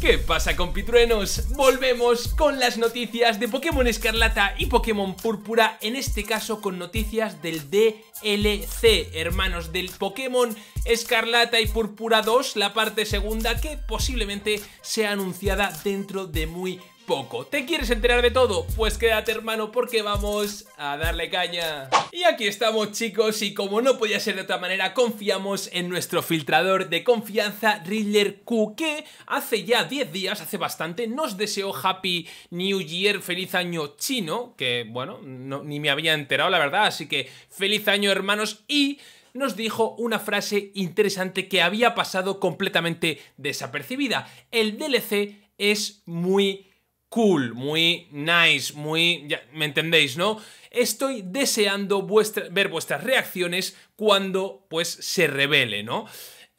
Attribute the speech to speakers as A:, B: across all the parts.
A: ¿Qué pasa compitruenos? Volvemos con las noticias de Pokémon Escarlata y Pokémon Púrpura, en este caso con noticias del DLC, hermanos, del Pokémon Escarlata y Púrpura 2, la parte segunda que posiblemente sea anunciada dentro de muy poco. ¿Te quieres enterar de todo? Pues quédate hermano porque vamos a darle caña. Y aquí estamos chicos y como no podía ser de otra manera confiamos en nuestro filtrador de confianza Riddler Q que hace ya 10 días, hace bastante, nos deseó Happy New Year, feliz año chino, que bueno, ni me había enterado la verdad, así que feliz año hermanos y nos dijo una frase interesante que había pasado completamente desapercibida. El DLC es muy cool, muy nice, muy... ¿Me entendéis, no? Estoy deseando ver vuestras reacciones cuando, pues, se revele, ¿no?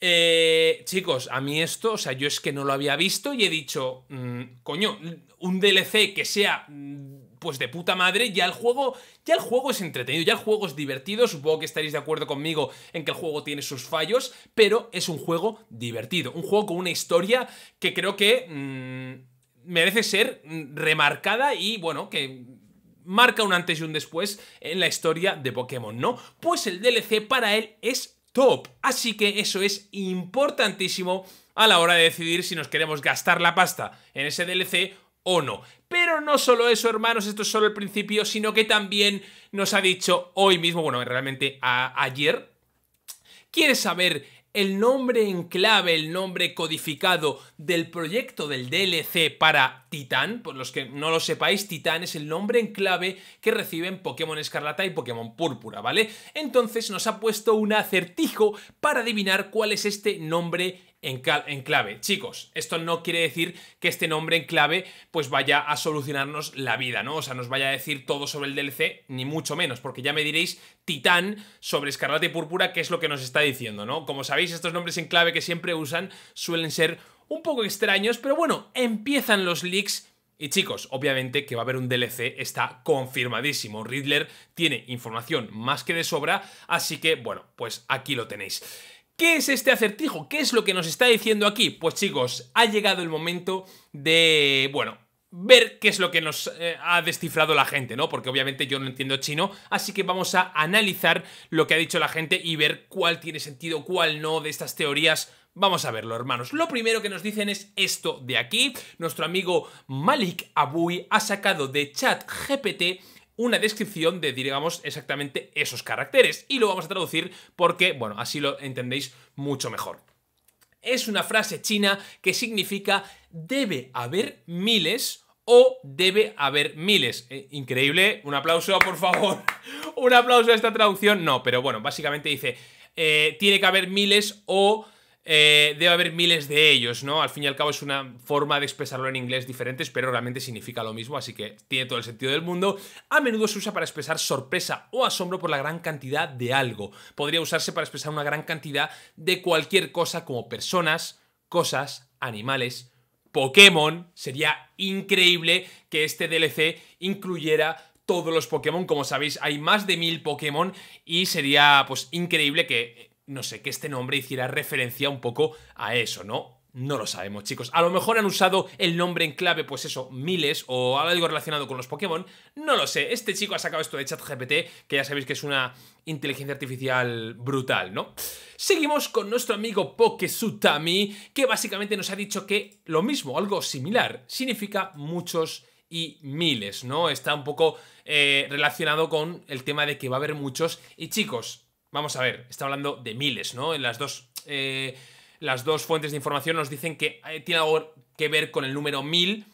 A: Eh, chicos, a mí esto, o sea, yo es que no lo había visto y he dicho, mm, coño, un DLC que sea, mm, pues, de puta madre, ya el juego, ya el juego es entretenido, ya el juego es divertido, supongo que estaréis de acuerdo conmigo en que el juego tiene sus fallos, pero es un juego divertido, un juego con una historia que creo que... Mm, merece ser remarcada y, bueno, que marca un antes y un después en la historia de Pokémon, ¿no? Pues el DLC para él es top, así que eso es importantísimo a la hora de decidir si nos queremos gastar la pasta en ese DLC o no. Pero no solo eso, hermanos, esto es solo el principio, sino que también nos ha dicho hoy mismo, bueno, realmente ayer, ¿quieres saber el nombre en clave, el nombre codificado del proyecto del DLC para Titán, por los que no lo sepáis, Titán es el nombre en clave que reciben Pokémon Escarlata y Pokémon Púrpura, ¿vale? Entonces nos ha puesto un acertijo para adivinar cuál es este nombre en, clave. Chicos, esto no quiere decir que este nombre en clave pues vaya a solucionarnos la vida, ¿no? O sea, nos vaya a decir todo sobre el DLC, ni mucho menos, porque ya me diréis Titán sobre Escarlata y Púrpura, qué es lo que nos está diciendo, ¿no? Como sabéis, estos nombres en clave que siempre usan suelen ser un poco extraños, pero bueno, empiezan los leaks y chicos, obviamente que va a haber un DLC está confirmadísimo. Riddler tiene información más que de sobra, así que bueno, pues aquí lo tenéis. ¿Qué es este acertijo? ¿Qué es lo que nos está diciendo aquí? Pues chicos, ha llegado el momento de, bueno, ver qué es lo que nos eh, ha descifrado la gente, ¿no? Porque obviamente yo no entiendo chino, así que vamos a analizar lo que ha dicho la gente y ver cuál tiene sentido, cuál no de estas teorías. Vamos a verlo, hermanos. Lo primero que nos dicen es esto de aquí. Nuestro amigo Malik Abui ha sacado de chat GPT una descripción de, digamos, exactamente esos caracteres. Y lo vamos a traducir porque, bueno, así lo entendéis mucho mejor. Es una frase china que significa debe haber miles o debe haber miles. Eh, increíble, un aplauso por favor. un aplauso a esta traducción. No, pero bueno, básicamente dice, eh, tiene que haber miles o eh, debe haber miles de ellos, ¿no? Al fin y al cabo es una forma de expresarlo en inglés diferentes, pero realmente significa lo mismo, así que tiene todo el sentido del mundo. A menudo se usa para expresar sorpresa o asombro por la gran cantidad de algo. Podría usarse para expresar una gran cantidad de cualquier cosa como personas, cosas, animales, Pokémon. Sería increíble que este DLC incluyera todos los Pokémon. Como sabéis, hay más de mil Pokémon y sería pues increíble que no sé, que este nombre hiciera referencia un poco a eso, ¿no? No lo sabemos, chicos. A lo mejor han usado el nombre en clave, pues eso, miles o algo relacionado con los Pokémon. No lo sé. Este chico ha sacado esto de ChatGPT, que ya sabéis que es una inteligencia artificial brutal, ¿no? Seguimos con nuestro amigo Pokesutami, que básicamente nos ha dicho que lo mismo, algo similar, significa muchos y miles, ¿no? Está un poco eh, relacionado con el tema de que va a haber muchos. Y chicos, Vamos a ver, está hablando de miles, ¿no? En las dos, eh, las dos fuentes de información nos dicen que eh, tiene algo que ver con el número 1000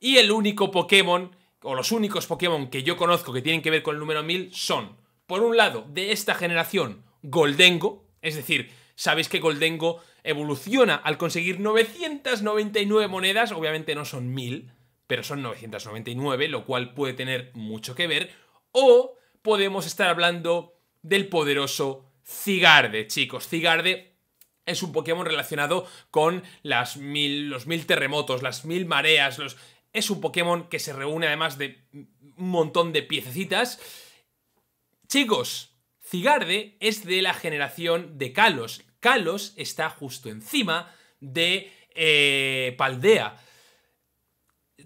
A: y el único Pokémon, o los únicos Pokémon que yo conozco que tienen que ver con el número 1000 son, por un lado, de esta generación, Goldengo, es decir, sabéis que Goldengo evoluciona al conseguir 999 monedas, obviamente no son 1000, pero son 999, lo cual puede tener mucho que ver, o podemos estar hablando del poderoso Cigarde, chicos. Cigarde es un Pokémon relacionado con las mil, los mil terremotos, las mil mareas. Los... Es un Pokémon que se reúne además de un montón de piececitas. Chicos, Cigarde es de la generación de Kalos. Kalos está justo encima de eh, Paldea.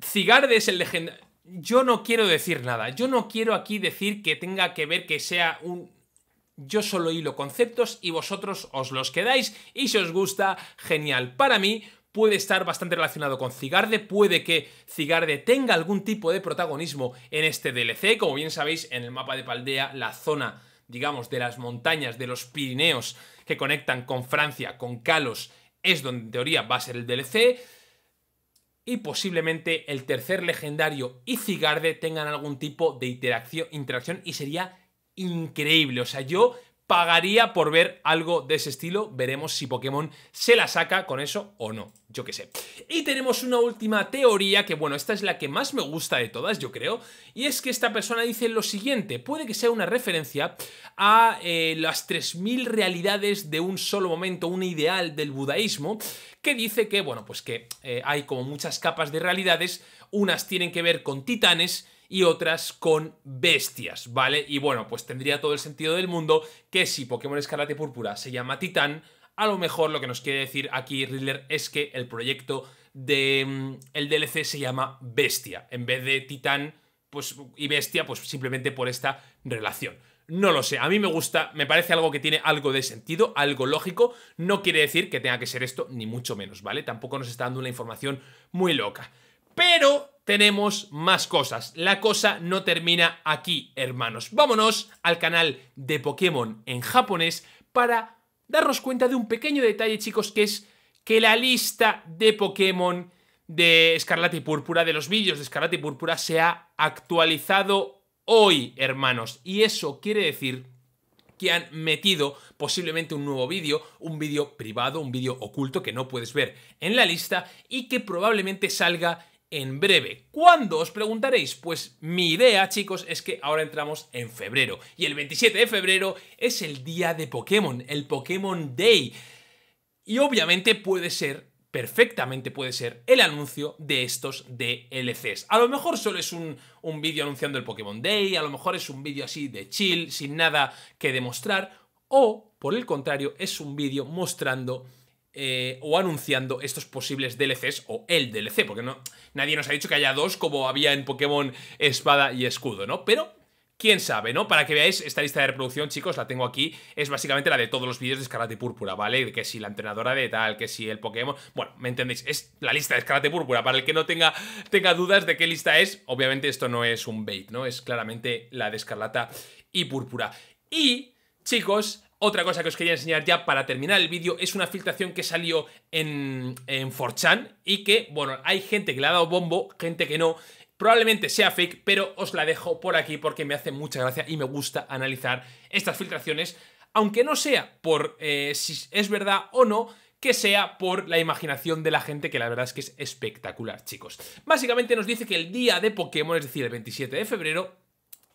A: Cigarde es el legendario... Yo no quiero decir nada. Yo no quiero aquí decir que tenga que ver que sea un... Yo solo hilo conceptos y vosotros os los quedáis. Y si os gusta, genial. Para mí, puede estar bastante relacionado con Cigarde, puede que Cigarde tenga algún tipo de protagonismo en este DLC, como bien sabéis en el mapa de Paldea la zona, digamos, de las montañas de los Pirineos que conectan con Francia, con Kalos, es donde en teoría va a ser el DLC, y posiblemente el tercer legendario y Cigarde tengan algún tipo de interacción, interacción y sería increíble, o sea, yo pagaría por ver algo de ese estilo. Veremos si Pokémon se la saca con eso o no. Yo qué sé. Y tenemos una última teoría que, bueno, esta es la que más me gusta de todas, yo creo. Y es que esta persona dice lo siguiente. Puede que sea una referencia a eh, las 3.000 realidades de un solo momento, un ideal del budaísmo, que dice que, bueno, pues que eh, hay como muchas capas de realidades. Unas tienen que ver con titanes y otras con bestias, ¿vale? Y bueno, pues tendría todo el sentido del mundo que si Pokémon Escarlata Púrpura se llama Titán, a lo mejor lo que nos quiere decir aquí Riddler es que el proyecto de mm, el DLC se llama Bestia, en vez de Titán pues, y Bestia, pues simplemente por esta relación. No lo sé, a mí me gusta, me parece algo que tiene algo de sentido, algo lógico, no quiere decir que tenga que ser esto, ni mucho menos, ¿vale? Tampoco nos está dando una información muy loca. Pero tenemos más cosas. La cosa no termina aquí, hermanos. Vámonos al canal de Pokémon en japonés para darnos cuenta de un pequeño detalle, chicos, que es que la lista de Pokémon de Escarlata y Púrpura, de los vídeos de Escarlata y Púrpura, se ha actualizado hoy, hermanos. Y eso quiere decir que han metido posiblemente un nuevo vídeo, un vídeo privado, un vídeo oculto que no puedes ver en la lista y que probablemente salga en breve. ¿Cuándo? Os preguntaréis. Pues mi idea, chicos, es que ahora entramos en febrero. Y el 27 de febrero es el día de Pokémon, el Pokémon Day. Y obviamente puede ser, perfectamente puede ser, el anuncio de estos DLCs. A lo mejor solo es un, un vídeo anunciando el Pokémon Day, a lo mejor es un vídeo así de chill, sin nada que demostrar, o, por el contrario, es un vídeo mostrando eh, o anunciando estos posibles DLCs o el DLC, porque no, nadie nos ha dicho que haya dos como había en Pokémon Espada y Escudo, ¿no? Pero quién sabe, ¿no? Para que veáis esta lista de reproducción, chicos, la tengo aquí, es básicamente la de todos los vídeos de Escarlata y Púrpura, ¿vale? Que si la entrenadora de tal, que si el Pokémon... Bueno, ¿me entendéis? Es la lista de Escarlata y Púrpura, para el que no tenga, tenga dudas de qué lista es, obviamente esto no es un bait, ¿no? Es claramente la de Escarlata y Púrpura. Y, chicos, otra cosa que os quería enseñar ya para terminar el vídeo es una filtración que salió en, en 4chan y que, bueno, hay gente que le ha dado bombo, gente que no. Probablemente sea fake, pero os la dejo por aquí porque me hace mucha gracia y me gusta analizar estas filtraciones, aunque no sea por eh, si es verdad o no, que sea por la imaginación de la gente, que la verdad es que es espectacular, chicos. Básicamente nos dice que el día de Pokémon, es decir, el 27 de febrero,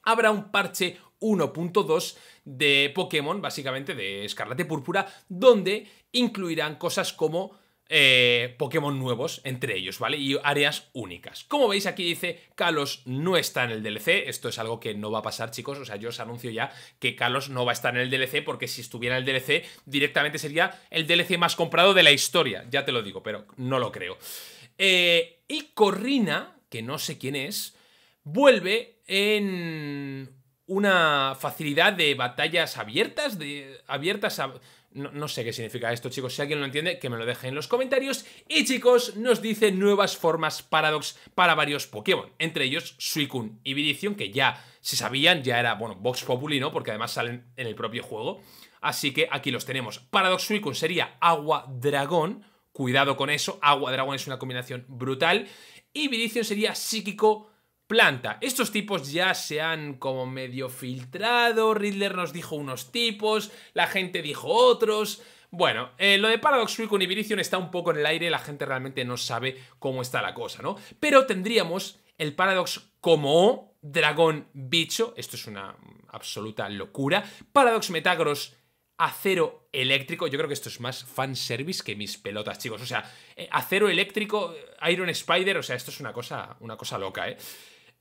A: habrá un parche 1.2 de Pokémon, básicamente de Escarlata y Púrpura, donde incluirán cosas como eh, Pokémon nuevos entre ellos, ¿vale? Y áreas únicas. Como veis aquí dice, Kalos no está en el DLC, esto es algo que no va a pasar chicos, o sea, yo os anuncio ya que Kalos no va a estar en el DLC porque si estuviera en el DLC directamente sería el DLC más comprado de la historia, ya te lo digo, pero no lo creo. Eh, y Corrina, que no sé quién es, vuelve en una facilidad de batallas abiertas, de abiertas a... No, sé qué significa esto, chicos. Si alguien lo entiende, que me lo deje en los comentarios. Y, chicos, nos dice nuevas formas Paradox para varios Pokémon. Entre ellos, Suicune y Viridion, que ya se sabían, ya era, bueno, Vox Populi, ¿no? Porque además salen en el propio juego. Así que aquí los tenemos. Paradox Suicune sería Agua Dragón. Cuidado con eso. Agua Dragón es una combinación brutal. Y Viridion sería Psíquico planta. Estos tipos ya se han como medio filtrado, Riddler nos dijo unos tipos, la gente dijo otros... Bueno, eh, lo de Paradox Suicune y está un poco en el aire, la gente realmente no sabe cómo está la cosa, ¿no? Pero tendríamos el Paradox como Dragón Bicho, esto es una absoluta locura, Paradox Metagross acero eléctrico. Yo creo que esto es más fanservice que mis pelotas, chicos. O sea, eh, acero eléctrico, Iron Spider, o sea, esto es una cosa, una cosa loca, ¿eh?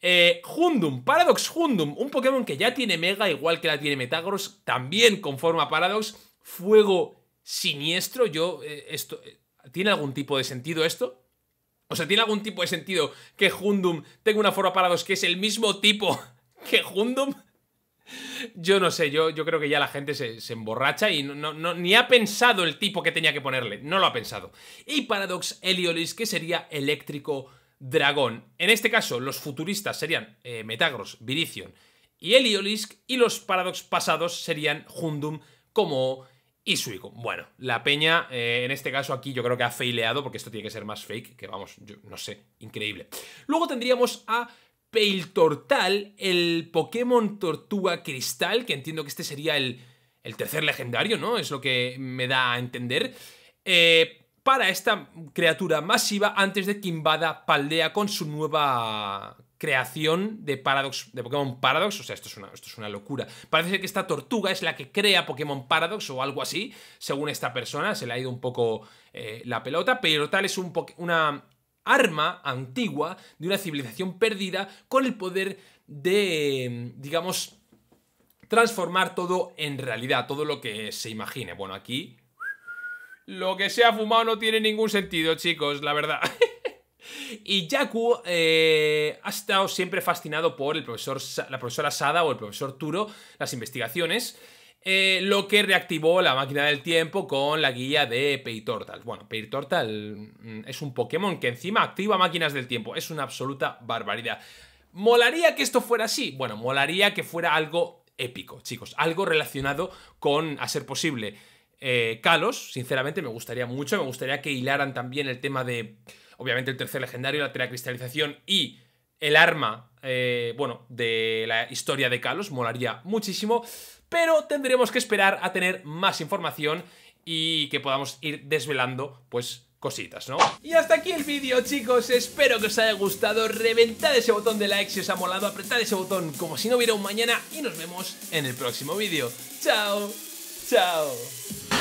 A: Eh, Hundum, Paradox Hundum, un Pokémon que ya tiene Mega, igual que la tiene Metagross, también con forma Paradox. Fuego siniestro, yo, eh, esto, eh, ¿tiene algún tipo de sentido esto? O sea, ¿tiene algún tipo de sentido que Hundum tenga una forma paradox que es el mismo tipo que Hundum? Yo no sé, yo, yo creo que ya la gente se, emborracha y no, no, ni ha pensado el tipo que tenía que ponerle, no lo ha pensado. Y Paradox Heliolis, que sería eléctrico dragón. En este caso, los futuristas serían eh, Metagros, Virizion y Heliolisk, y los Paradox pasados serían Hundum como Isuigo. Bueno, la peña, eh, en este caso aquí yo creo que ha faileado, porque esto tiene que ser más fake, que vamos, yo no sé, increíble. Luego tendríamos a Tortal, el Pokémon Tortuga Cristal, que entiendo que este sería el, el tercer legendario, ¿no? Es lo que me da a entender. Eh, para esta criatura masiva antes de que invada Paldea con su nueva creación de Paradox, de Pokémon Paradox, o sea, esto es, una, esto es una locura. Parece que esta tortuga es la que crea Pokémon Paradox o algo así, según esta persona, se le ha ido un poco eh, la pelota, pero tal es un una arma antigua de una civilización perdida con el poder de, digamos, transformar todo en realidad, todo lo que se imagine. Bueno, aquí lo que se ha fumado no tiene ningún sentido, chicos, la verdad. y Yaku eh, ha estado siempre fascinado por el profesor, la profesora Sada o el profesor Turo, las investigaciones. Eh, lo que reactivó la máquina del tiempo con la guía de Peitortal. Bueno, Peitortal mm, es un Pokémon que encima activa máquinas del tiempo. Es una absoluta barbaridad. ¿Molaría que esto fuera así? Bueno, molaría que fuera algo épico, chicos. Algo relacionado con, a ser posible, eh, Kalos, sinceramente, me gustaría mucho. Me gustaría que hilaran también el tema de, obviamente, el tercer legendario, la teracristalización y el arma, eh, bueno, de la historia de Kalos. Molaría muchísimo. Pero tendremos que esperar a tener más información y que podamos ir desvelando, pues, cositas, ¿no? Y hasta aquí el vídeo, chicos. Espero que os haya gustado. Reventad ese botón de like si os ha molado. Apretad ese botón como si no hubiera un mañana. Y nos vemos en el próximo vídeo. ¡Chao! Tchau!